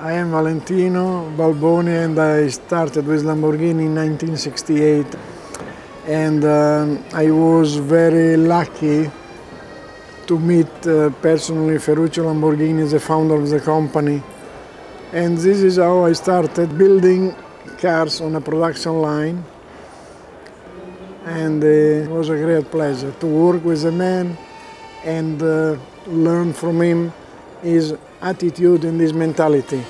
I'm Valentino Balboni and I started with Lamborghini in 1968 and um, I was very lucky to meet uh, personally Ferruccio Lamborghini, the founder of the company. And this is how I started building cars on a production line. And uh, it was a great pleasure to work with a man and uh, learn from him his attitude and his mentality.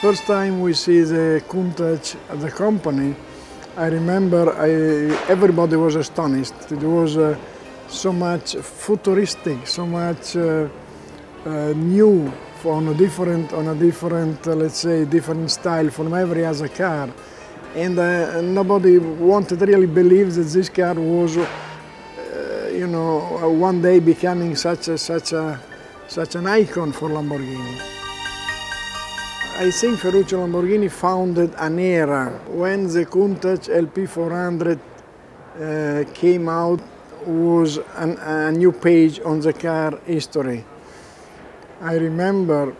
First time we see the Countach at the company, I remember I, everybody was astonished. It was uh, so much futuristic, so much uh, uh, new on a different, on a different, uh, let's say, different style from every other car. And uh, nobody wanted really believe that this car was, you know, one day becoming such a, such a, such an icon for Lamborghini. I think Ferruccio Lamborghini founded an era when the Countach LP400 uh, came out was an, a new page on the car history. I remember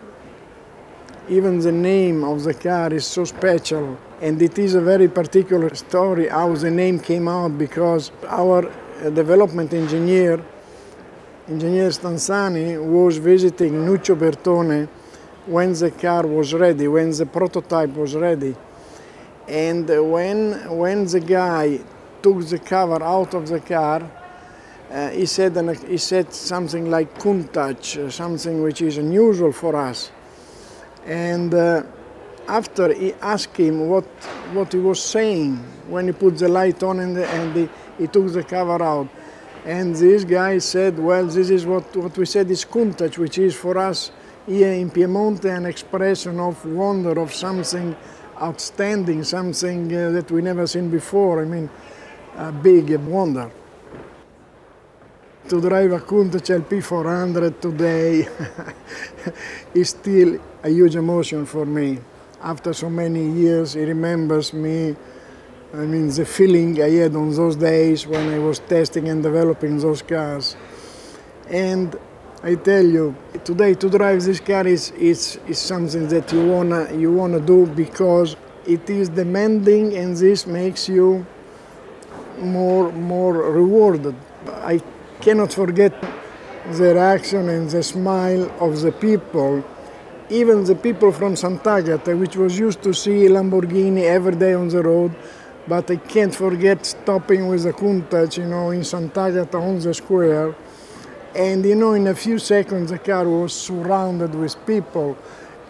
even the name of the car is so special and it is a very particular story how the name came out because our development engineer, engineer Stanzani, was visiting Nuccio Bertone when the car was ready, when the prototype was ready. And when, when the guy took the cover out of the car, uh, he, said, he said something like Countach, something which is unusual for us. And uh, after he asked him what, what he was saying when he put the light on and, the, and the, he took the cover out. And this guy said, well, this is what, what we said is Countach, which is for us here in Piemonte an expression of wonder of something outstanding, something uh, that we never seen before. I mean, a big wonder. To drive a Countach LP400 today is still a huge emotion for me. After so many years, he remembers me, I mean, the feeling I had on those days when I was testing and developing those cars. And I tell you, today to drive this car is, is, is something that you wanna, you wanna do because it is demanding and this makes you more, more rewarded. I cannot forget the reaction and the smile of the people, even the people from Sant'Agata, which was used to see Lamborghini every day on the road, but I can't forget stopping with the Countach, you know, in Sant'Agata on the square, and you know, in a few seconds, the car was surrounded with people,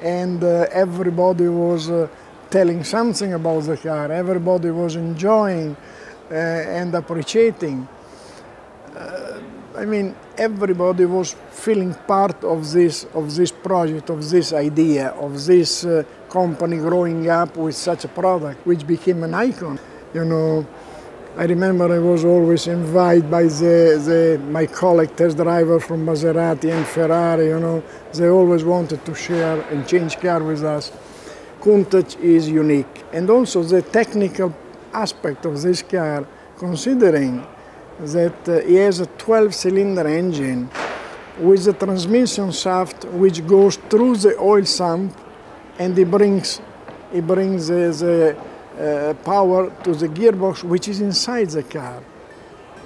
and uh, everybody was uh, telling something about the car. Everybody was enjoying uh, and appreciating. Uh, I mean, everybody was feeling part of this of this project, of this idea, of this uh, company growing up with such a product, which became an icon. You know, I remember I was always invited by the, the, my colleague test driver from Maserati and Ferrari, you know, they always wanted to share and change car with us. Countach is unique. And also the technical aspect of this car, considering that uh, he has a 12-cylinder engine with a transmission shaft which goes through the oil sump and he brings, he brings the, the uh, power to the gearbox which is inside the car.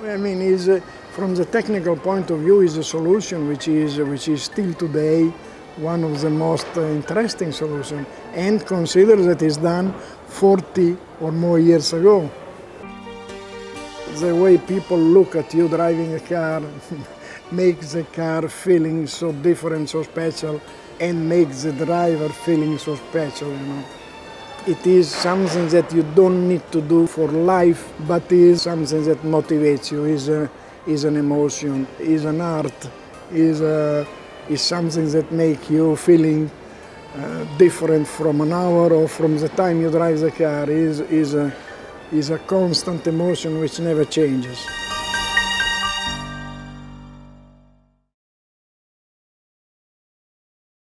I mean, is uh, from the technical point of view, is a solution which is which is still today one of the most uh, interesting solutions, and consider that it's done 40 or more years ago. The way people look at you driving a car makes the car feeling so different, so special, and makes the driver feeling so special, you know. It is something that you don't need to do for life, but is something that motivates you, is, a, is an emotion, is an art, is, a, is something that makes you feeling uh, different from an hour or from the time you drive the car, is, is, a, is a constant emotion which never changes.